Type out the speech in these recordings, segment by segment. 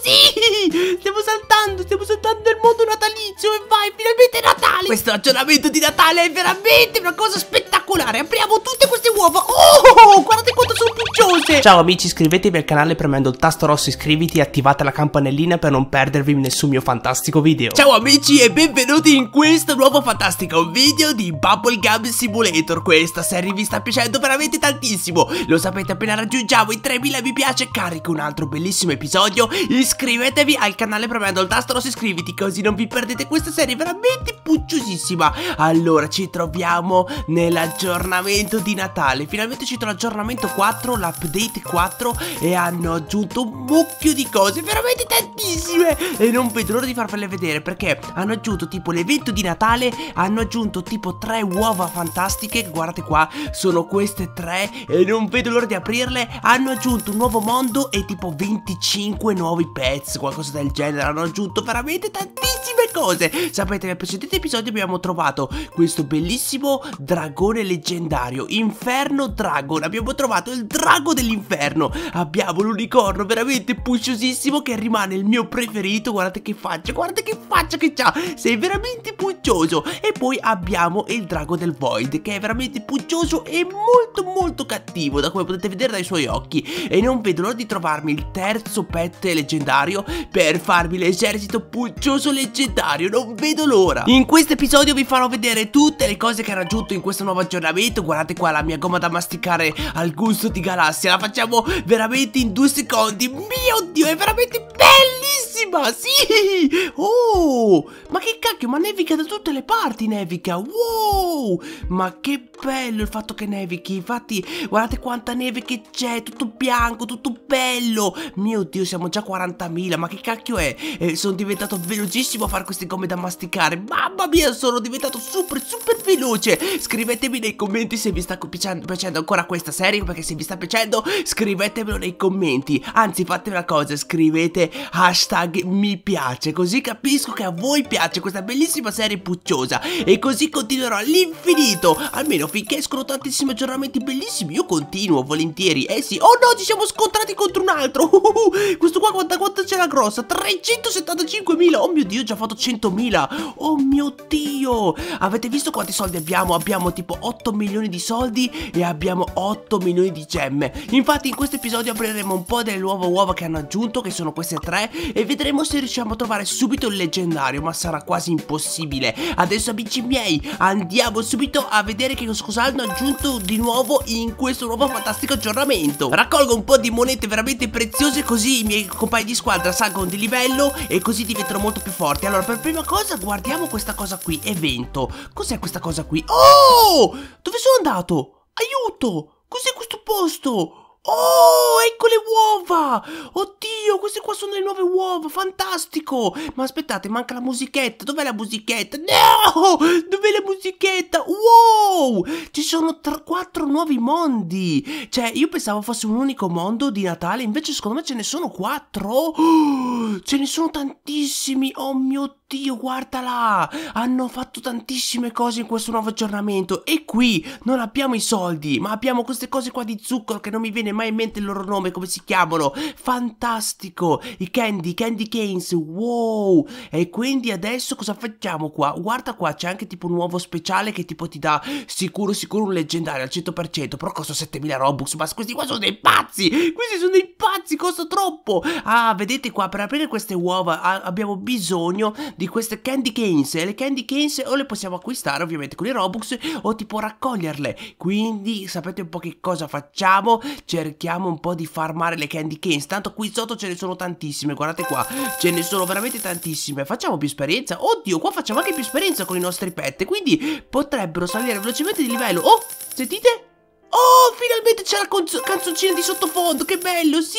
sì! Stiamo saltando, stiamo saltando nel mondo natalizio e vai, finalmente è Natale! Questo aggiornamento di Natale è veramente una cosa spettacolare! Apriamo tutte queste uova! Oh, guardate quanto sono pucciose! Ciao amici, iscrivetevi al canale premendo il tasto rosso iscriviti e attivate la campanellina per non perdervi nessun mio fantastico video. Ciao amici e benvenuti in questo nuovo fantastico video di Bubblegum Simulator. Questa serie vi sta piacendo veramente tantissimo. Lo sapete, appena raggiungiamo i 3000 mi piace, carico un altro bellissimo episodio. Iscrivetevi al canale premendo il tasto rosso iscriviti così non vi perdete questa serie veramente pucciosissima. Allora, ci troviamo nell'aggiornamento di Natale. Finalmente trovo l'aggiornamento 4, l'update 4 e hanno aggiunto un mucchio di cose, veramente tantissime. E non vedo l'ora di farvele vedere perché hanno aggiunto tipo l'evento di Natale, hanno aggiunto tipo tre uova fantastiche, guardate qua, sono queste tre e non vedo l'ora di aprirle. Hanno aggiunto un nuovo mondo e tipo 25 nuovi pets, qualcosa del genere. Hanno aggiunto veramente tantissime cose. Sapete, nel precedente episodio abbiamo trovato questo bellissimo dragone leggendario, Inferno Dragon. Abbiamo trovato il drago dell'inferno. Abbiamo l'unicorno veramente pucciosissimo che rimane il mio preferito. Guardate che faccia, guardate che faccia che c'ha. Sei veramente puccioso. E poi abbiamo il drago del Void che è veramente puccioso e molto molto cattivo da come potete vedere dai suoi occhi. E non vedo l'ora di trovarmi il terzo pet leggendario per farmi l'esercito puccioso leggendario. Non vedo l'ora. In questo episodio vi farò vedere tutte le cose che ha raggiunto in questo nuovo aggiornamento. Guardate qua la mia gomma da masticare al gusto di galassia. La facciamo veramente in due secondi. Mio Dio, è veramente bellissima. Sì. Oh, ma che cacchio, ma nevica da tutte le parti, nevica. Wow, ma che bello il fatto che nevichi. Infatti, guardate quanta neve che c'è, tutto bianco, tutto bello. Mio Dio, siamo già 40.000. Ma che cacchio è? Eh, sono diventato velocissimo a fare queste gomme da masticare. Mamma mia, sono diventato super, super veloce. Scrivetemi nei commenti se vi sta piacendo, piacendo ancora questa serie. Perché se vi sta piacendo, scrivetemelo nei commenti. Anzi, fate una cosa, scrivete hashtag mi piace. Così capisco che a voi piace questa bellissima serie pucciosa. E così continuerò all'infinito. Almeno finché escono tantissimi aggiornamenti bellissimi. Io continuo volentieri. Eh sì. Oh no, ci siamo scontrati contro un altro. questo qua quanta, quanta c'era grossa? 375.000. Oh mio Dio, ho già fatto 100.000. Oh mio Dio. Avete visto quanti soldi abbiamo? Abbiamo tipo 8 milioni di soldi e abbiamo 8 milioni di gemme. Infatti in questo episodio apriremo un po' delle nuove uova che hanno aggiunto, che sono queste tre, e vedremo se riusciamo a trovare subito il leggendario, ma sarà quasi impossibile. Adesso amici miei, andiamo subito a vedere che cosa hanno aggiunto di nuovo in questo nuovo fantastico aggiornamento. Raccolgo un po' di monete veramente preziose così i miei compagni di squadra salgono di livello e così diventano molto più forti. Allora, per prima cosa guardiamo questa cosa qui, evento. Cos'è questa cosa qui? Oh! Dove sono andato? Aiuto! Cos'è questo posto? Oh, ecco le uova! Oddio, queste qua sono le nuove uova, fantastico! Ma aspettate, manca la musichetta. Dov'è la musichetta? No! Dov'è la musichetta? Wow! Ci sono quattro nuovi mondi! Cioè, io pensavo fosse un unico mondo di Natale, invece secondo me ce ne sono quattro! Oh, ce ne sono tantissimi! Oh mio Dio, guardala! Hanno fatto tantissime cose in questo nuovo aggiornamento e qui non abbiamo i soldi, ma abbiamo queste cose qua di zucchero che non mi viene mai in mente il loro nome, come si chiamano? Fantastico! I candy, candy canes, wow! E quindi adesso cosa facciamo qua? Guarda qua, c'è anche tipo un nuovo speciale che tipo ti dà sicuro sicuro un leggendario al 100%, però costa 7000 robux, ma questi qua sono dei pazzi! Questi sono dei pazzi, costa troppo! Ah, vedete qua, per aprire queste uova abbiamo bisogno di queste candy canes. Le candy canes o le possiamo acquistare ovviamente con i robux o tipo raccoglierle. Quindi sapete un po' che cosa facciamo? Cerchiamo un po' di farmare le candy canes. Tanto qui sotto ce ne sono tantissime guardate qua. Ce ne sono veramente tantissime. Facciamo più esperienza? Oddio qua facciamo anche più esperienza con i nostri pet. Quindi potrebbero salire velocemente di livello. Oh sentite Oh, finalmente c'è la canzoncina di sottofondo, che bello, sì!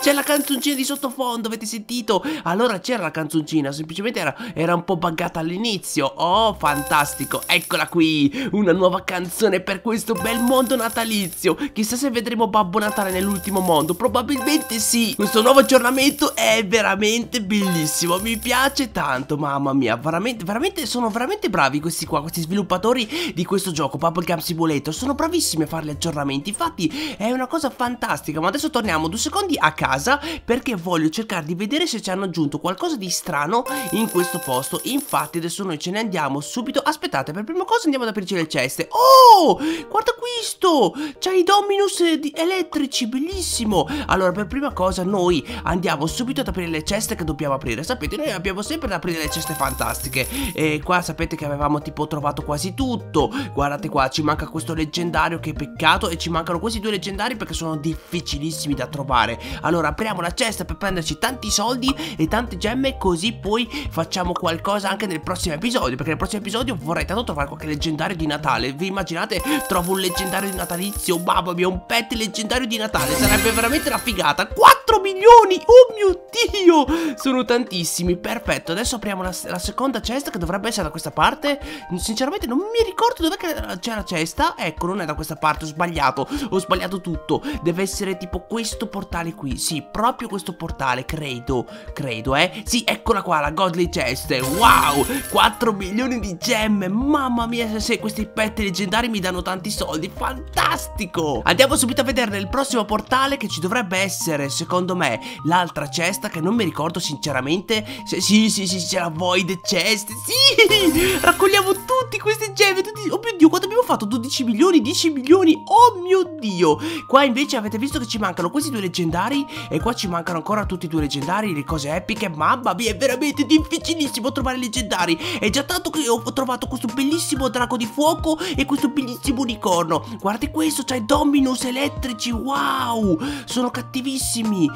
C'è la canzoncina di sottofondo, avete sentito? Allora c'era la canzoncina, semplicemente era, era un po' buggata all'inizio. Oh, fantastico, eccola qui, una nuova canzone per questo bel mondo natalizio. Chissà se vedremo Babbo Natale nell'ultimo mondo, probabilmente sì. Questo nuovo aggiornamento è veramente bellissimo, mi piace tanto, mamma mia. Veramente, veramente, sono veramente bravi questi qua, questi sviluppatori di questo gioco, Bubblegum Simulator. Sono bravissimi a fare gli aggiornamenti. Infatti è una cosa fantastica Ma adesso torniamo due secondi a casa Perché voglio cercare di vedere se ci hanno aggiunto qualcosa di strano in questo posto. Infatti adesso noi ce ne andiamo subito. Aspettate per prima cosa andiamo ad aprirci le ceste. Oh! Guarda questo! C'hai i dominus elettrici bellissimo! Allora per prima cosa noi andiamo subito ad aprire le ceste che dobbiamo aprire. Sapete noi abbiamo sempre da aprire le ceste fantastiche. E qua sapete che avevamo tipo trovato quasi tutto. Guardate qua ci manca questo leggendario che peccato E ci mancano questi due leggendari perché sono difficilissimi da trovare. Allora apriamo la cesta per prenderci tanti soldi e tante gemme Così poi facciamo qualcosa anche nel prossimo episodio Perché nel prossimo episodio vorrei tanto trovare qualche leggendario di Natale. Vi immaginate trovo un leggendario di natalizio Mamma mia un pet leggendario di Natale Sarebbe veramente una figata 4 milioni Oh mio Dio! Sono tantissimi Perfetto. Adesso apriamo la, la seconda cesta che dovrebbe essere da questa parte. Sinceramente non mi ricordo dov'è che c'è la cesta. Ecco non è da questa parte Ho sbagliato. Ho sbagliato tutto. Deve essere tipo questo portale qui. Sì proprio questo portale Credo. Credo eh. Sì eccola qua La Godly Chest. Wow! 4 milioni di gemme. Mamma mia se questi pet leggendari mi danno tanti soldi. Fantastico! Andiamo subito a vedere nel prossimo portale Che ci dovrebbe essere secondo me L'altra cesta che non mi ricordo sinceramente se, Sì sì sì c'è la Void Chest Sì! Raccogliamo tutti questi gemme tutti, Oh mio dio quanto abbiamo fatto? 12 milioni 10 milioni Oh mio dio! Qua invece avete visto che ci mancano questi due leggendari E qua ci mancano ancora tutti i due leggendari Le cose epiche Mamma mia è veramente difficilissimo trovare leggendari! È già tanto che ho trovato questo bellissimo drago di fuoco E questo bellissimo unicorno! Guardate questo c'ha i dominus elettrici Wow! Sono cattivissimi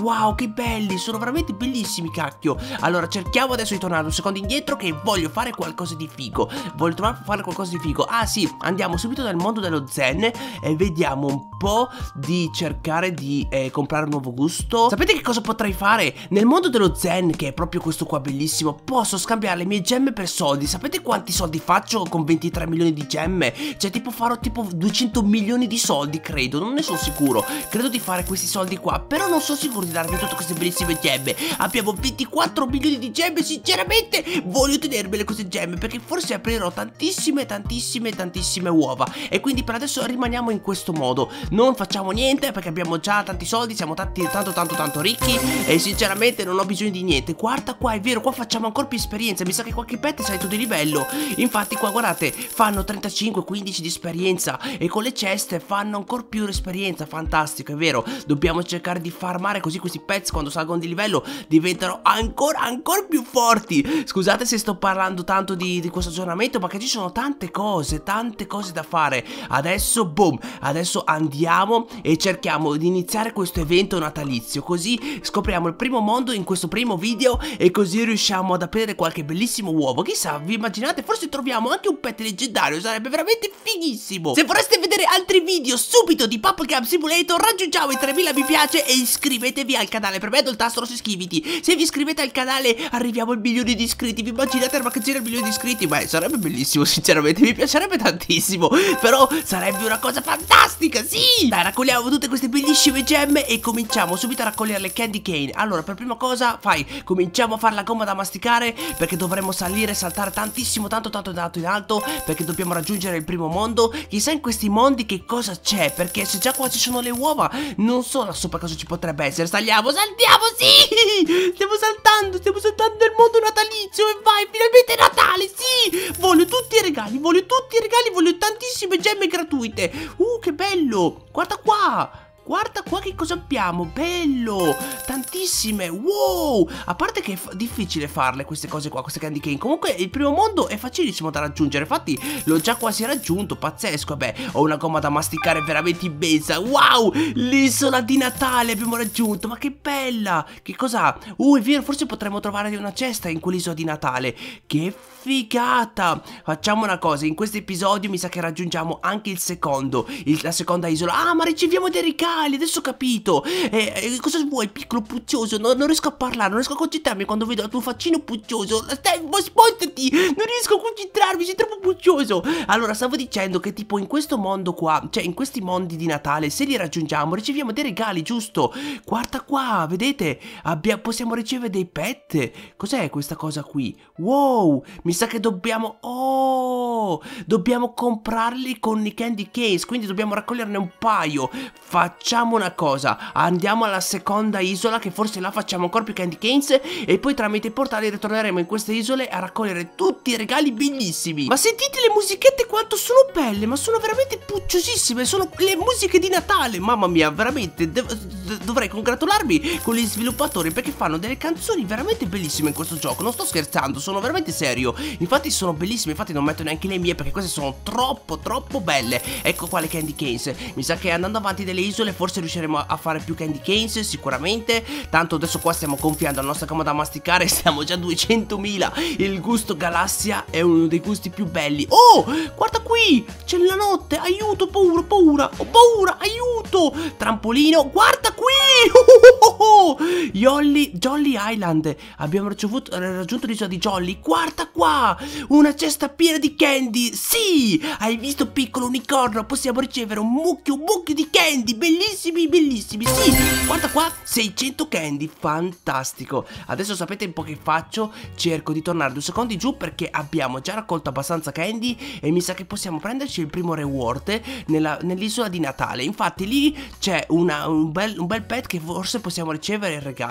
Wow che belli Sono veramente bellissimi cacchio. Allora cerchiamo adesso di tornare un secondo indietro Che voglio fare qualcosa di figo. Voglio trovare fare qualcosa di figo. Ah sì andiamo subito nel mondo dello zen E vediamo un po' di cercare di eh, comprare un nuovo gusto. Sapete che cosa potrei fare? Nel mondo dello zen che è proprio questo qua bellissimo Posso scambiare le mie gemme per soldi. Sapete quanti soldi faccio con 23 milioni di gemme? Cioè tipo farò tipo 200 milioni di soldi credo Non ne sono sicuro. Credo di fare questi soldi qua Però non sono sicuro di darvi tutte queste bellissime gemme. Abbiamo 24 milioni di gemme Sinceramente voglio tenermele queste gemme Perché forse aprirò tantissime tantissime tantissime uova. E quindi per adesso rimaniamo in questo modo. Non facciamo niente perché abbiamo già tanti soldi Siamo tanti, tanto tanto tanto ricchi. E sinceramente non ho bisogno di niente. Guarda qua è vero qua facciamo ancora più esperienza Mi sa che qualche pet salito di livello. Infatti qua guardate fanno 35-15 di esperienza. E con le ceste fanno ancora più esperienza. Fantastico è vero. Dobbiamo cercare di farmare così questi pets quando salgono di livello Diventano ancora ancora più forti. Scusate se sto parlando tanto di, di questo aggiornamento Ma che ci sono tante cose Tante cose da fare. Adesso boom Adesso andiamo e cerchiamo di iniziare questo evento natalizio. Così scopriamo il primo mondo in questo primo video E così riusciamo ad aprire qualche bellissimo uovo. Chissà vi immaginate? Forse troviamo anche un pet leggendario Sarebbe veramente fighissimo. Se vorreste vedere altri video subito di Pupplecam Simulator Raggiungiamo i 3000 mi piace e iscrivetevi al canale. Premendo il tasto rosso iscriviti. Se vi iscrivete al canale arriviamo al milione di iscritti. Vi immaginate la magazzina al milione di iscritti? Beh sarebbe bellissimo sinceramente. Mi piacerebbe tantissimo. Però sarebbe una cosa fantastica sì! Dai raccogliamo tutte queste bellissime gemme E cominciamo subito a raccogliere le candy cane. Allora per prima cosa fai Cominciamo a fare la gomma da masticare Perché dovremo salire e saltare tantissimo Tanto tanto tanto in alto Perché dobbiamo raggiungere il primo mondo. Chissà in questi mondi che cosa c'è Perché se già qua ci sono le uova Non so là sopra cosa ci potrebbe essere. Saliamo, saltiamo, sì! Stiamo saltando, stiamo saltando nel mondo natalizio E vai, finalmente è Natale, sì! Voglio tutti i regali, voglio tutti i regali Voglio tantissime gemme gratuite. Uh, che bello! Guarda qua Guarda qua che cosa abbiamo, bello, tantissime, wow, a parte che è difficile farle queste cose qua, queste candy cane, comunque il primo mondo è facilissimo da raggiungere, infatti l'ho già quasi raggiunto, pazzesco, vabbè, ho una gomma da masticare veramente immensa, wow, l'isola di Natale abbiamo raggiunto, ma che bella, che cos'ha? Uh, è vero, forse potremmo trovare una cesta in quell'isola di Natale, che figata, facciamo una cosa, in questo episodio mi sa che raggiungiamo anche il secondo, il, la seconda isola, ah, ma riceviamo dei regali, adesso ho capito. Eh, eh, cosa vuoi, piccolo puccioso? No, non riesco a parlare, non riesco a concentrarmi quando vedo il tuo faccino puccioso. Stai, spostati! Non riesco a concentrarmi, sei troppo puccioso. Allora, stavo dicendo che tipo in questo mondo qua, cioè in questi mondi di Natale, se li raggiungiamo, riceviamo dei regali, giusto? Guarda qua, vedete? Abbia, possiamo ricevere dei pet. Cos'è questa cosa qui? Wow, mi sa che dobbiamo... Oh, dobbiamo comprarli con i candy case, quindi dobbiamo raccoglierne un paio. Facciamo una cosa, andiamo alla seconda isola che forse là facciamo ancora più candy case e poi tramite i portali ritorneremo in queste isole a raccogliere tutti i regali bellissimi. Ma sentite le musichette quanto sono belle, ma sono veramente pucciosissime, sono le musiche di Natale. Mamma mia, veramente dovrei congratularmi con gli sviluppatori perché fanno delle canzoni veramente bellissime in questo gioco. Non sto scherzando, sono veramente serio. Infatti sono bellissime, infatti non metto neanche le mie perché queste sono troppo troppo belle. Ecco qua le candy canes. Mi sa che andando avanti delle isole forse riusciremo a fare più candy canes sicuramente. Tanto adesso qua stiamo gonfiando la nostra cama da masticare, siamo già a 200.000. Il gusto galassia è uno dei gusti più belli. Oh, guarda qui, c'è la notte, aiuto, paura, paura, ho paura, aiuto. Trampolino, guarda qui. Jolly, Jolly Island. Abbiamo ricevuto, raggiunto l'isola di Jolly. Guarda qua, una cesta piena di candy. Sì, hai visto piccolo unicorno? Possiamo ricevere un mucchio, un mucchio di candy. Bellissimi, bellissimi. Sì, guarda qua, 600 candy. Fantastico. Adesso sapete un po' che faccio? Cerco di tornare due secondi giù perché abbiamo già raccolto abbastanza candy e mi sa che possiamo prenderci il primo reward nell'isola di Natale. Infatti lì c'è un, bel, un bel pet che forse possiamo ricevere il regalo,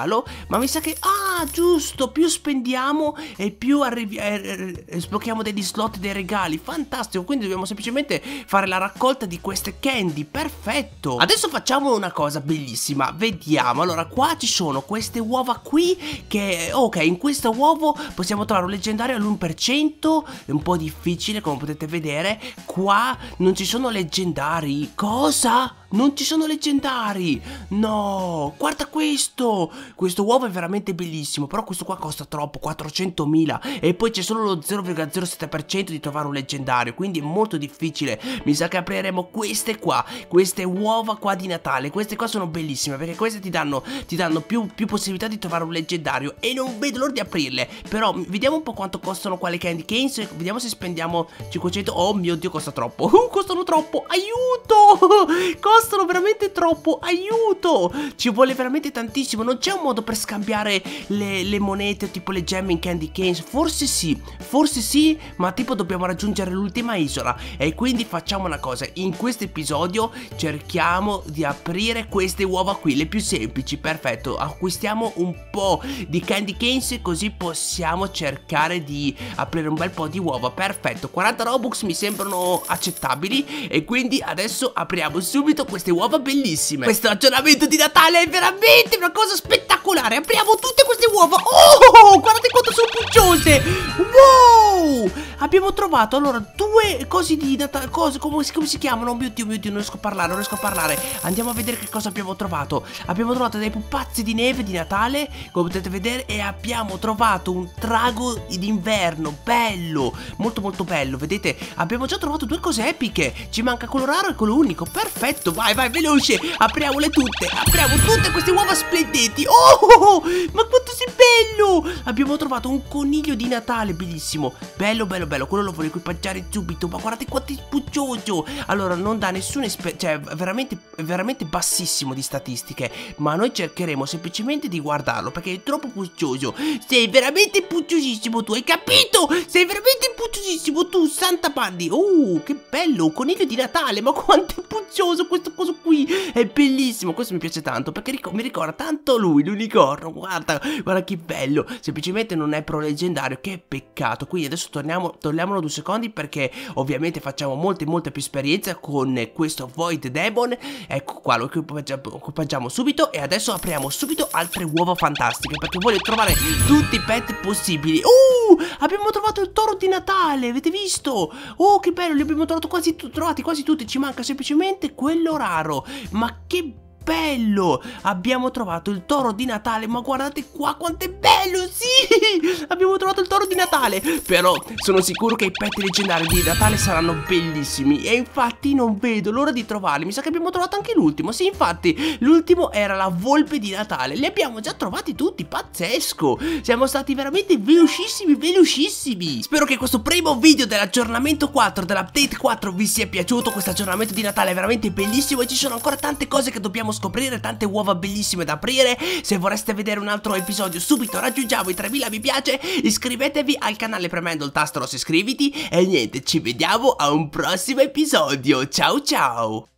ma mi sa che... Ah, giusto, più spendiamo e più eh, eh, sblocchiamo degli slot dei regali. Fantastico, quindi dobbiamo semplicemente fare la raccolta di queste candy. Perfetto. Adesso facciamo una cosa bellissima. Vediamo. Allora, qua ci sono queste uova qui che... Ok, in questo uovo possiamo trovare un leggendario all'1%. È un po' difficile, come potete vedere. Qua non ci sono leggendari. Cosa? Non ci sono leggendari. No Guarda questo. Questo uovo è veramente bellissimo Però questo qua costa troppo 400.000 E poi c'è solo lo 0,07% di trovare un leggendario Quindi è molto difficile. Mi sa che apriremo queste qua Queste uova qua di Natale. Queste qua sono bellissime Perché queste ti danno, ti danno più, più possibilità di trovare un leggendario. E non vedo l'ora di aprirle. Però vediamo un po' quanto costano qua le candy canes Vediamo se spendiamo 500 Oh mio dio costa troppo. Uh, Costano troppo. Aiuto costano veramente troppo, aiuto! Ci vuole veramente tantissimo, non c'è un modo per scambiare le, le monete tipo le gemme in Candy Canes? Forse sì, forse sì, ma tipo dobbiamo raggiungere l'ultima isola e quindi facciamo una cosa, in questo episodio cerchiamo di aprire queste uova qui, le più semplici, perfetto, acquistiamo un po' di Candy Canes così possiamo cercare di aprire un bel po' di uova, perfetto, 40 Robux mi sembrano accettabili e quindi adesso apriamo subito queste uova bellissime. Questo aggiornamento di Natale è veramente una cosa spettacolare. Apriamo tutte queste uova. Oh, guardate quanto sono pucciose. Wow! Abbiamo trovato allora due cose di Natale Cose, come, come si chiamano? Oh mio Dio, mio Dio, non riesco a parlare, non riesco a parlare. Andiamo a vedere che cosa abbiamo trovato. Abbiamo trovato dei pupazzi di neve di Natale Come potete vedere E abbiamo trovato un trago d'inverno Bello, molto molto bello Vedete, abbiamo già trovato due cose epiche. Ci manca quello raro e quello unico Perfetto, vai, vai, veloce. Apriamole tutte, apriamo tutte queste uova splendenti. Oh, ma quanto sei bello. Abbiamo trovato un coniglio di Natale Bellissimo, bello, bello, bello. Quello lo voglio equipaggiare subito. Ma guardate quanto è spuccioso Allora, non dà nessuna esperienza Cioè, veramente, veramente bassissimo di statistiche. Ma noi cercheremo semplicemente di guardarlo Perché è troppo puccioso Sei veramente pucciosissimo tu, hai capito? Sei veramente pucciosissimo tu, Santa Pandi Oh, che bello, coniglio di Natale. Ma quanto è puccioso questo questo coso qui è bellissimo Questo mi piace tanto perché ric mi ricorda tanto lui, l'unicorno Guarda, guarda che bello Semplicemente non è pro leggendario, che peccato. Quindi adesso torniamo, torniamolo due secondi perché ovviamente facciamo molte molte più esperienze con questo Void Demon. Ecco qua, lo equipaggiamo subito e adesso apriamo subito altre uova fantastiche Perché voglio trovare tutti i pet possibili. Uh, abbiamo trovato il toro di Natale, avete visto? Oh, che bello, li abbiamo quasi, trovati quasi tutti Ci manca semplicemente quello raro. Ma che bello! Abbiamo trovato il toro di Natale, ma guardate qua quanto è bello, sì! Abbiamo trovato il toro di Natale, però sono sicuro che i pet leggendari di Natale saranno bellissimi e infatti non vedo l'ora di trovarli. Mi sa che abbiamo trovato anche l'ultimo, sì infatti l'ultimo era la volpe di Natale, li abbiamo già trovati tutti, pazzesco! Siamo stati veramente velocissimi, velocissimi! Spero che questo primo video dell'aggiornamento 4, dell'update 4 vi sia piaciuto, questo aggiornamento di Natale è veramente bellissimo e ci sono ancora tante cose che dobbiamo scoprire tante uova bellissime da aprire. Se vorreste vedere un altro episodio subito raggiungiamo i 3000 mi piace. Iscrivetevi al canale premendo il tasto rosso iscriviti. E niente ci vediamo a un prossimo episodio. Ciao ciao